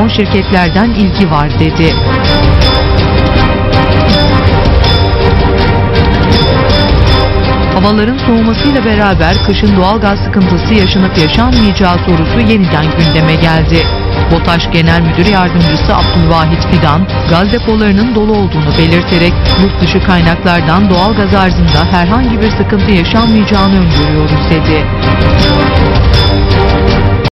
telefon şirketlerden ilgi var dedi. Havaların soğumasıyla beraber kışın doğalgaz sıkıntısı yaşanıp yaşanmayacağı sorusu yeniden gündeme geldi. BOTAŞ Genel Müdür Yardımcısı Abdülvahit Fidan, gaz depolarının dolu olduğunu belirterek yurt dışı kaynaklardan doğalgaz arzında herhangi bir sıkıntı yaşanmayacağını öngörüyoruz dedi.